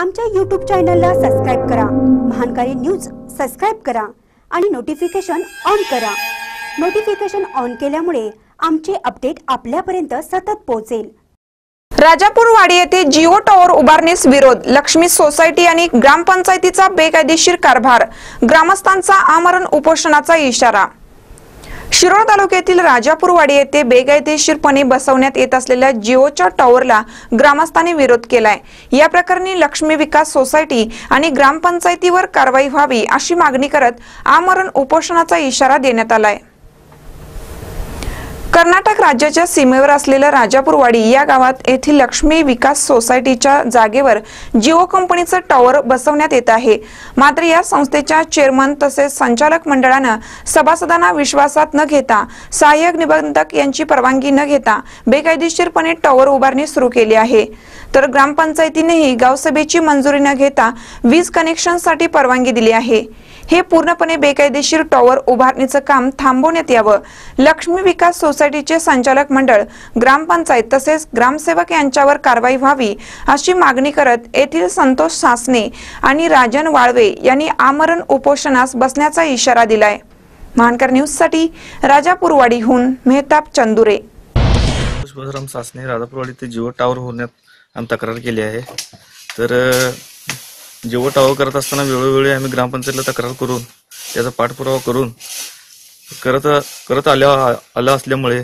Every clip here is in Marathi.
आमच्या यूट्यूब चॅनलला सबस्क्राईब करा. महानकारी न्यूज सबस्क्राईब करा आणि नोटिफिकेशन ऑन करा. नोटिफिकेशन ऑन केल्यामुळे आमचे अपडेट आपल्यापर्यंत सतत पोहोचेल. राजापूर वाडी येथे जिओ टॉवर उभारणीस विरोध. लक्ष्मी सोसायटी आणि ग्रामपंचायतीचा बेकायदेशीर कारभार. ग्रामस्थांचा आमरण उपोषणाचा इशारा. शिरोळ तालुक्यातील राजापूरवाडी येथे बेकायदेशीरपणे बसवण्यात येत असलेल्या जिओच्या टॉवरला ग्रामस्थांनी विरोध केलाय. या प्रकरणी लक्ष्मी विकास सोसायटी आणि ग्रामपंचायतीवर कारवाई व्हावी अशी मागणी करत आमरण उपोषणाचा इशारा देण्यात आलाय. कर्नाटक राज्याच्या सीमेवर असलेल्या राजापूरवाडी या गावात येथील लक्ष्मी विकास सोसायटीच्या जागेवर जिओ कंपनीचं टॉवर बसवण्यात येत आहे. मात्र या संस्थेच्या चेअरमन तसेच संचालक मंडळानं सभासदांना विश्वासात न घेता सहाय्यक निबंधक यांची परवानगी न घेता बेकायदेशीरपणे टॉवर उभारणी सुरू केली आहे. तर ग्रामपंचायतीनेही गावसभेची मंजुरी न घेता वीज कनेक्शनसाठी परवानगी दिली आहे. हे पूर्णपणे बेकायदेशीर टॉवर उभारणीचं काम थांबवण्यात यावं. लक्ष्मी विकास सोसायटीचे संचालक मंडळ ग्रामपंचायत तसेच ग्रामसेवक यांच्यावर कारवाई व्हावी अशी मागणी करत येथील संतोष सासने आणि राजन वाळवे यांनी आमरण उपोषणास बसण्याचा इशारा दिलाय. महानकर न्यूजसाठी राजापूरवाडीहून मेहताब चंदुरे. पुष्पराम सासने राजापूरवाडी ते जिओ टावर होण्यात आम्ही तक्रार केली आहे. तर जेव्हा टाव करत असताना वेळोवेळी आम्ही ग्रामपंचायतीला तक्रार करून त्याचा पाठपुरावा करून करत करत आल्या आलं असल्यामुळे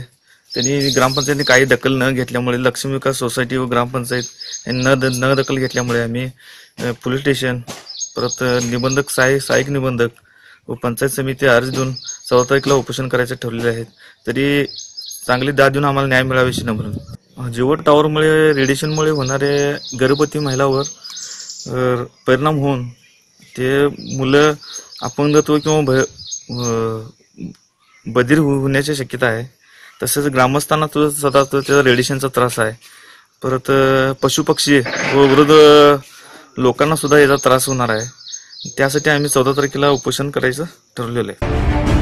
त्यांनी ग्रामपंचायतीने काही दखल न घेतल्यामुळे लक्ष्मी विकास सोसायटी व ग्रामपंचायत न द- न दखल घेतल्यामुळे आम्ही पोलीस स्टेशन परत निबंधक सहाय्य सहाय्यक निबंधक व पंचायत समिती अर्ज देऊन चौदा तारीखला उपोषण करायचे ठरलेले आहेत. तरी चांगली दाद देऊन आम्हाला न्याय मिळावा अशी नम्र जेवट टॉवरमुळे रेडिएशनमुळे होणारे गर्भवती महिलावर परिणाम होऊन ते मुलं अपंगत्व किंवा भय बधीर हो-, होण्याची शक्यता आहे. तसेच ग्रामस्थांना तो सदा तो त्याचा रेडिएशनचा त्रास आहे. परत पशुपक्षी व वृद्ध लोकांना सुद्धा याचा त्रास होणार आहे. त्यासाठी आम्ही चौदा तारखेला उपोषण करायचं ठरलेलं आहे.